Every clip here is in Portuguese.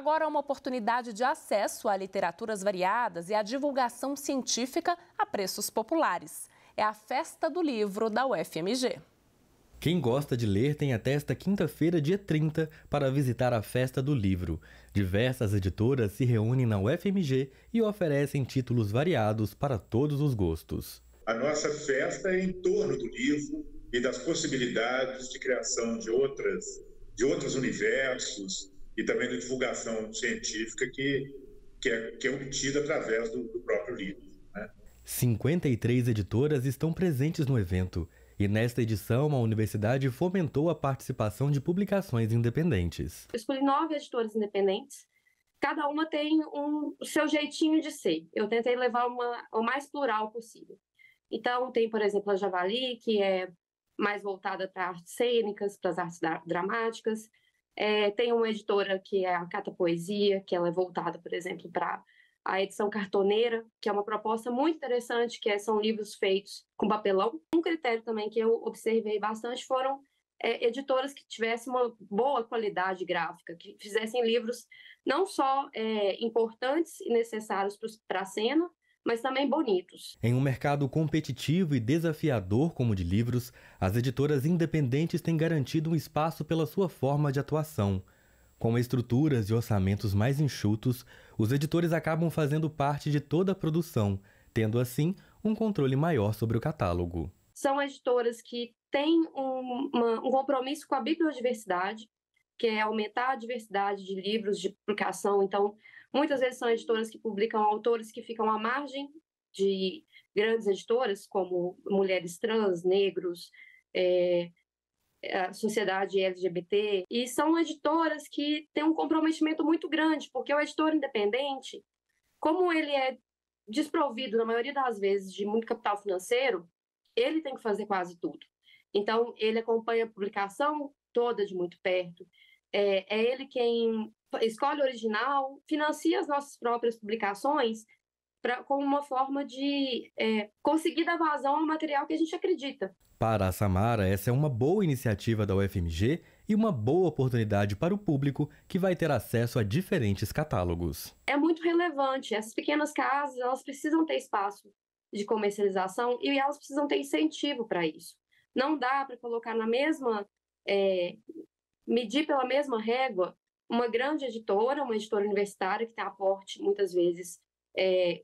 Agora, uma oportunidade de acesso a literaturas variadas e a divulgação científica a preços populares. É a Festa do Livro da UFMG. Quem gosta de ler tem até esta quinta-feira, dia 30, para visitar a Festa do Livro. Diversas editoras se reúnem na UFMG e oferecem títulos variados para todos os gostos. A nossa festa é em torno do livro e das possibilidades de criação de outras, de outros universos e também da divulgação científica que, que, é, que é obtida através do, do próprio livro. Né? 53 editoras estão presentes no evento. E nesta edição, a universidade fomentou a participação de publicações independentes. Eu escolhi nove editoras independentes. Cada uma tem um, o seu jeitinho de ser. Eu tentei levar uma, o mais plural possível. Então, tem, por exemplo, a Javali, que é mais voltada para artes cênicas, para as artes dramáticas. É, tem uma editora que é a Cata Poesia, que ela é voltada, por exemplo, para a edição cartoneira, que é uma proposta muito interessante, que é, são livros feitos com papelão. Um critério também que eu observei bastante foram é, editoras que tivessem uma boa qualidade gráfica, que fizessem livros não só é, importantes e necessários para a cena, mas também bonitos. Em um mercado competitivo e desafiador como o de livros, as editoras independentes têm garantido um espaço pela sua forma de atuação. Com estruturas e orçamentos mais enxutos, os editores acabam fazendo parte de toda a produção, tendo assim um controle maior sobre o catálogo. São editoras que têm um, uma, um compromisso com a bibliodiversidade, que é aumentar a diversidade de livros de publicação. Então, muitas vezes são editoras que publicam autores que ficam à margem de grandes editoras, como mulheres trans, negros, é, a sociedade LGBT, e são editoras que têm um comprometimento muito grande, porque o editor independente, como ele é desprovido, na maioria das vezes, de muito capital financeiro, ele tem que fazer quase tudo. Então, ele acompanha a publicação toda de muito perto, é, é ele quem escolhe o original, financia as nossas próprias publicações, pra, como uma forma de é, conseguir dar vazão ao material que a gente acredita. Para a Samara, essa é uma boa iniciativa da UFMG e uma boa oportunidade para o público que vai ter acesso a diferentes catálogos. É muito relevante. Essas pequenas casas elas precisam ter espaço de comercialização e elas precisam ter incentivo para isso. Não dá para colocar na mesma é, medir pela mesma régua uma grande editora, uma editora universitária que tem aporte muitas vezes é,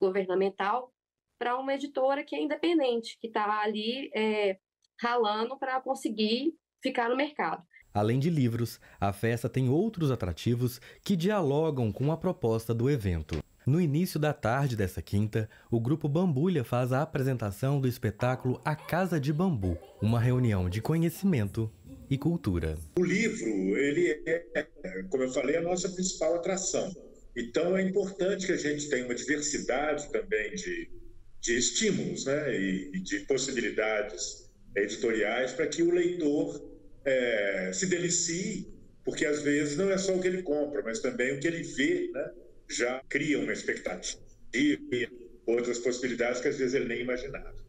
governamental para uma editora que é independente, que está ali é, ralando para conseguir ficar no mercado. Além de livros, a festa tem outros atrativos que dialogam com a proposta do evento. No início da tarde dessa quinta, o grupo Bambulha faz a apresentação do espetáculo A Casa de Bambu, uma reunião de conhecimento e cultura. O livro, ele é, como eu falei, a nossa principal atração. Então é importante que a gente tenha uma diversidade também de, de estímulos né, e, e de possibilidades editoriais para que o leitor é, se delicie, porque às vezes não é só o que ele compra, mas também o que ele vê né, já cria uma expectativa e outras possibilidades que às vezes ele nem imaginava.